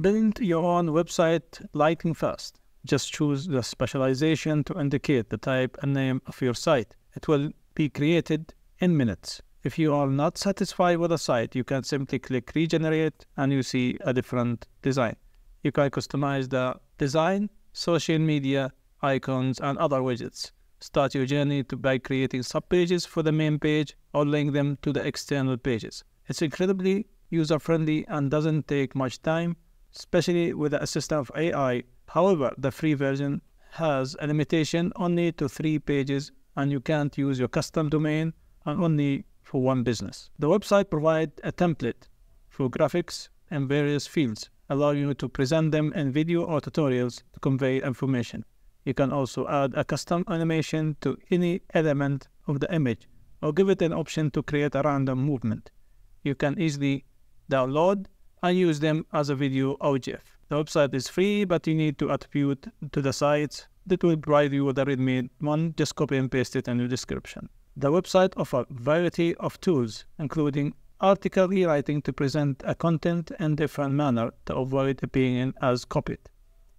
Build your own website lightning fast. Just choose the specialization to indicate the type and name of your site. It will be created in minutes. If you are not satisfied with a site, you can simply click regenerate and you see a different design. You can customize the design, social media, icons, and other widgets. Start your journey to by creating subpages for the main page or link them to the external pages. It's incredibly user friendly and doesn't take much time especially with the assistance of AI. However, the free version has a limitation only to three pages and you can't use your custom domain and only for one business. The website provides a template for graphics in various fields, allowing you to present them in video or tutorials to convey information. You can also add a custom animation to any element of the image or give it an option to create a random movement. You can easily download and use them as a video or GIF. The website is free, but you need to attribute to the site that will provide you with a readme one. Just copy and paste it in the description. The website offers a variety of tools, including article rewriting to present a content in different manner to avoid appearing as copied.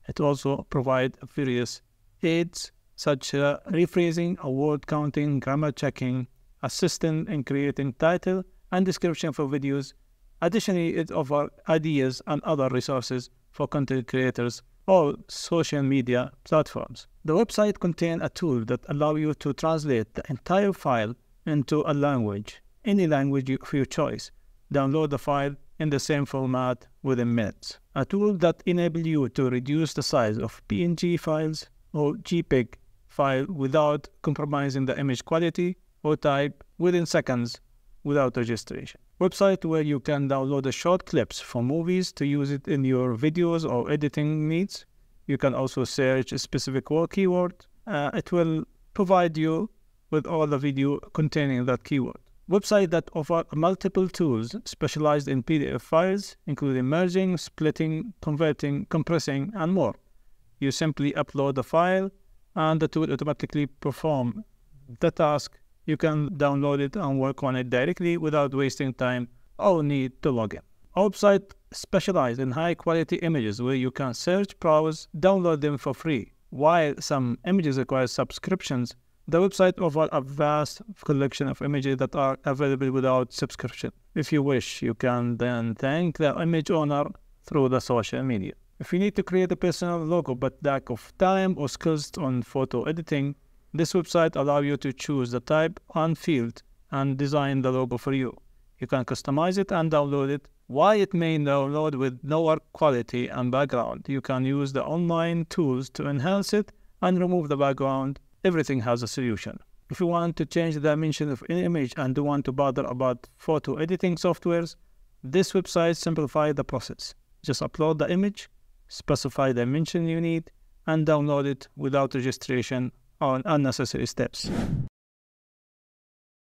It also provides various aids such as rephrasing, word counting, grammar checking, assistance in creating title and description for videos, Additionally, it offers ideas and other resources for content creators or social media platforms. The website contains a tool that allows you to translate the entire file into a language, any language of your choice. Download the file in the same format within minutes. A tool that enables you to reduce the size of PNG files or JPEG file without compromising the image quality or type within seconds without registration website where you can download the short clips from movies to use it in your videos or editing needs. You can also search a specific word keyword. Uh, it will provide you with all the video containing that keyword. Website that offer multiple tools specialized in PDF files, including merging, splitting, converting, compressing, and more. You simply upload the file and the tool automatically perform the task you can download it and work on it directly without wasting time or need to log in. Our website specializes in high quality images where you can search, browse, download them for free. While some images require subscriptions, the website offers a vast collection of images that are available without subscription. If you wish, you can then thank the image owner through the social media. If you need to create a personal logo but lack of time or skills on photo editing, this website allows you to choose the type and field and design the logo for you. You can customize it and download it. Why it may download with lower quality and background, you can use the online tools to enhance it and remove the background. Everything has a solution. If you want to change the dimension of an image and don't want to bother about photo editing softwares, this website simplifies the process. Just upload the image, specify the dimension you need, and download it without registration on unnecessary steps.